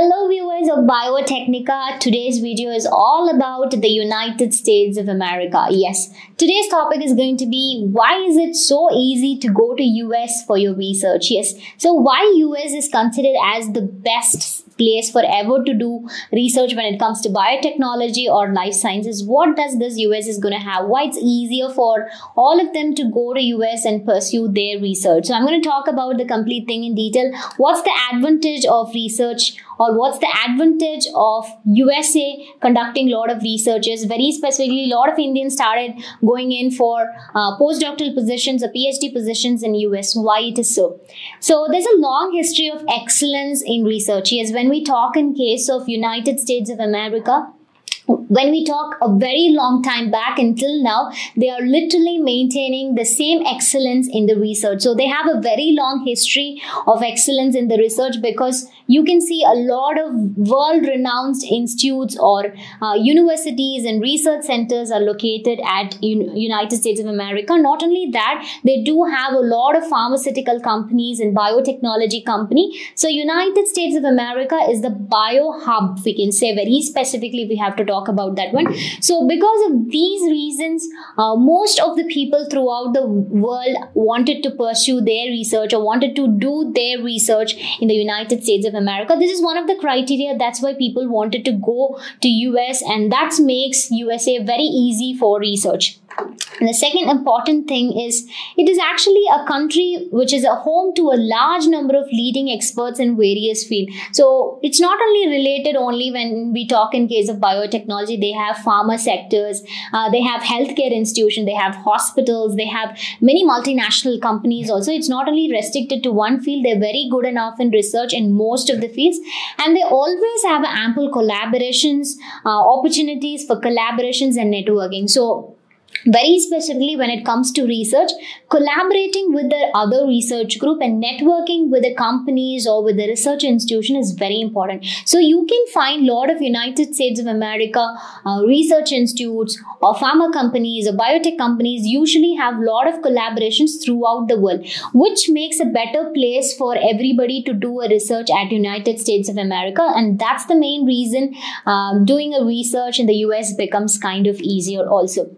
Hello viewers of Biotecnika. Today's video is all about the United States of America. Yes, today's topic is going to be why is it so easy to go to US for your research? Yes. So why US is considered as the best place forever to do research when it comes to biotechnology or life sciences. What does this US is going to have? Why it's easier for all of them to go to US and pursue their research. So I'm going to talk about the complete thing in detail. What's the advantage of research or what's the advantage of USA conducting a lot of researches? Very specifically, a lot of Indians started going in for uh, postdoctoral positions or PhD positions in US. Why it is so? So there's a long history of excellence in research. Yes, when we talk in case of United States of America, when we talk a very long time back until now, they are literally maintaining the same excellence in the research. So they have a very long history of excellence in the research because you can see a lot of world renowned institutes or uh, universities and research centers are located at Un- United States of America. Not only that, they do have a lot of pharmaceutical companies and biotechnology company. So United States of America is the bio hub. We can say very specifically, we have to talk talk about that one. So, because of these reasons, uh, most of the people throughout the world wanted to pursue their research or wanted to do their research in the United States of America. This is one of the criteria. That's why people wanted to go to US, and that makes USA very easy for research. And the second important thing is it is actually a country which is a home to a large number of leading experts in various fields. So it's not only related only when we talk in case of biotechnology, they have pharma sectors, uh, they have healthcare institutions, they have hospitals, they have many multinational companies also. It's not only restricted to one field, they're very good enough in research in most of the fields and they always have ample collaborations, uh, opportunities for collaborations and networking. So very specifically when it comes to research collaborating with the other research group and networking with the companies or with the research institution is very important. So you can find a lot of united states of america uh, research institutes or pharma companies or biotech companies usually have a lot of collaborations throughout the world which makes a better place for everybody to do a research at united states of america. And that's the main reason um, doing a research in the us becomes kind of easier also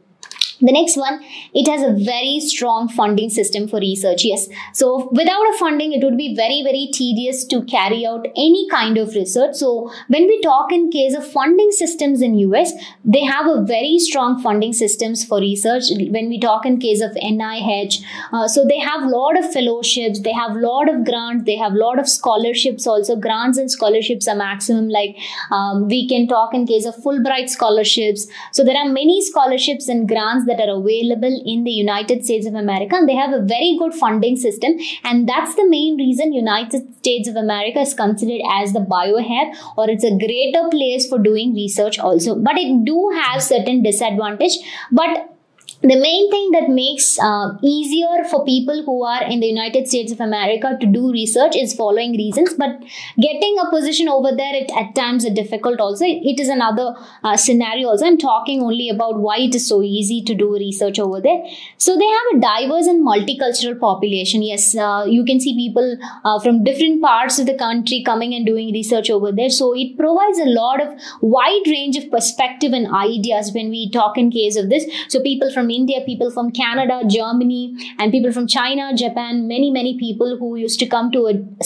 the next one, it has a very strong funding system for research. Yes. So without a funding, it would be very, very tedious to carry out any kind of research. So when we talk in case of funding systems in US, they have a very strong funding systems for research. When we talk in case of NIH, uh, so they have a lot of fellowships, they have a lot of grants, they have a lot of scholarships also. Grants and scholarships are maximum. Like um, we can talk in case of Fulbright scholarships. So there are many scholarships and grants that are available in the United States of America and they have a very good funding system and that's the main reason United States of America is considered as the biohub or it's a greater place for doing research also. But it do have certain disadvantage but the main thing that makes uh, easier for people who are in the united states of america to do research is following reasons but getting a position over there it at times is difficult also. It is another uh, scenario also. I'm talking only about why it is so easy to do research over there. So they have a diverse and multicultural population. Yes uh, you can see people uh, from different parts of the country coming and doing research over there. So it provides a lot of wide range of perspective and ideas when we talk in case of this. So people from India, people from Canada, Germany, and people from China, Japan, many, many people who used to come to a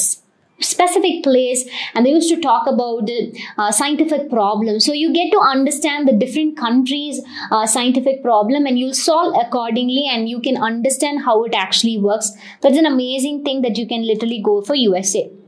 specific place and they used to talk about the uh, scientific problem so you get to understand the different countries uh, scientific problem and you solve accordingly and you can understand how it actually works. That's an amazing thing that you can literally go for usa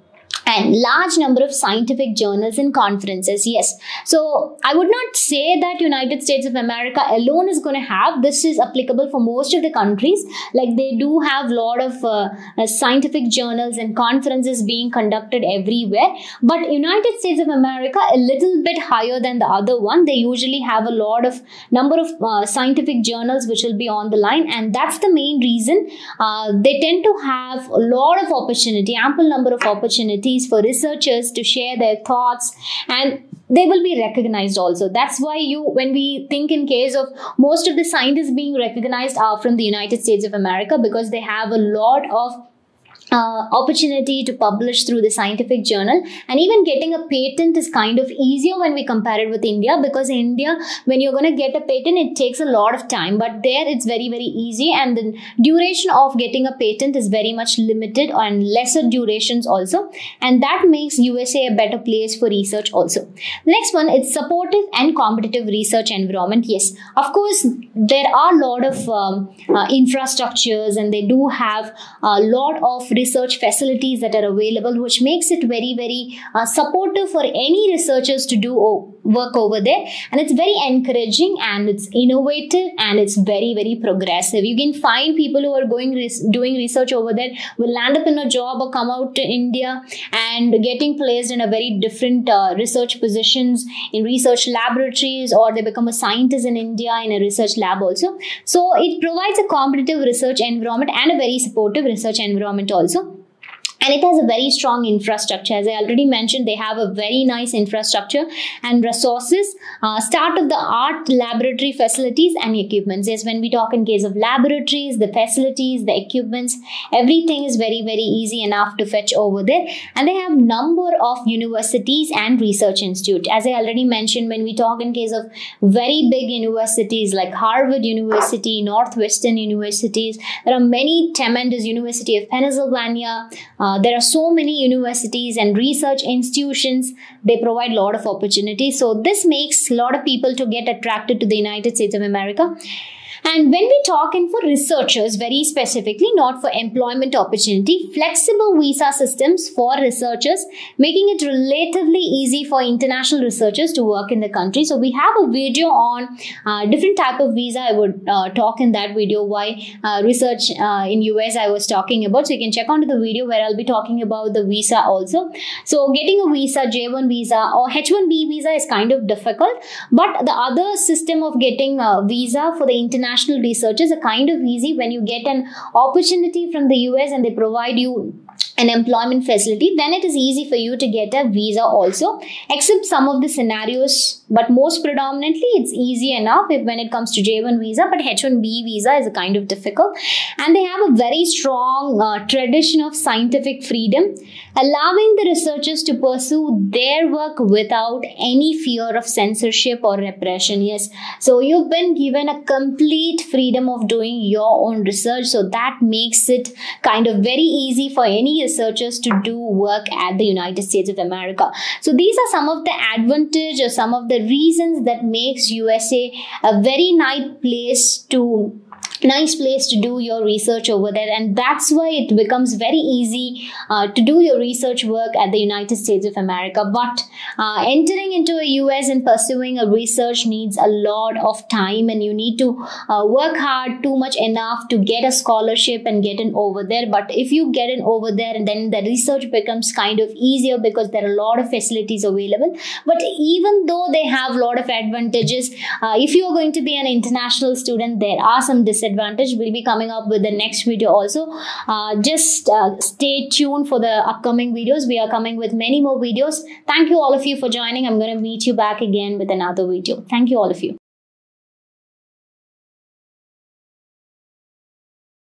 and large number of scientific journals and conferences yes. So i would not say that united states of america alone is going to have this is applicable for most of the countries. Like they do have a lot of uh, uh, scientific journals and conferences being conducted everywhere. But united states of america a little bit higher than the other one. They usually have a lot of number of uh, scientific journals which will be on the line and that's the main reason uh, they tend to have a lot of opportunity ample number of opportunities for researchers to share their thoughts and they will be recognized also. That's why you when we think in case of most of the scientists being recognized are from the united states of america because they have a lot of uh, opportunity to publish through the scientific journal. And even getting a patent is kind of easier when we compare it with india because in india when you're going to get a patent it takes a lot of time. But there it's very very easy. And the duration of getting a patent is very much limited and lesser durations also. And that makes usa a better place for research also. The next one is supportive and competitive research environment. Yes of course there are a lot of um, uh, infrastructures and they do have a lot of research facilities that are available, which makes it very, very uh, supportive for any researchers to do work over there. And it's very encouraging and it's innovative and it's very, very progressive. You can find people who are going res- doing research over there will land up in a job or come out to India and getting placed in a very different uh, research positions in research laboratories or they become a scientist in India in a research lab also. So it provides a competitive research environment and a very supportive research environment also also and it has a very strong infrastructure. As i already mentioned they have a very nice infrastructure and resources uh, state of the art laboratory facilities and equipments. Yes when we talk in case of laboratories the facilities the equipments everything is very very easy enough to fetch over there. And they have a number of universities and research institutes. as i already mentioned when we talk in case of very big universities like harvard university northwestern universities there are many tremendous university of pennsylvania uh, uh, there are so many universities and research institutions. They provide a lot of opportunities. So this makes a lot of people to get attracted to the United States of America. And when we talk in for researchers, very specifically, not for employment opportunity, flexible visa systems for researchers, making it relatively for international researchers to work in the country. So we have a video on uh, different type of visa. I would uh, talk in that video why uh, research uh, in US I was talking about. So you can check onto the video where I'll be talking about the visa also. So getting a visa, J1 visa or H1B visa is kind of difficult, but the other system of getting a visa for the international researchers research is kind of easy when you get an opportunity from the US and they provide you an employment facility, then it is easy for you to get a visa also, except some of the scenarios. But most predominantly, it's easy enough if, when it comes to J1 visa, but H1B visa is a kind of difficult. And they have a very strong uh, tradition of scientific freedom, allowing the researchers to pursue their work without any fear of censorship or repression. Yes, so you've been given a complete freedom of doing your own research, so that makes it kind of very easy for any researchers to do work at the United States of America. So these are some of the advantage or some of the reasons that makes USA a very nice place to nice place to do your research over there. And that's why it becomes very easy uh, to do your research work at the united states of america. But uh, entering into a us and pursuing a research needs a lot of time and you need to uh, work hard too much enough to get a scholarship and get in over there. But if you get in over there and then the research becomes kind of easier because there are a lot of facilities available. But even though they have a lot of advantages uh, if you are going to be an international student there are some disadvantages advantage we'll be coming up with the next video also. Uh, just uh, stay tuned for the upcoming videos. We are coming with many more videos. Thank you all of you for joining. I'm going to meet you back again with another video. Thank you all of you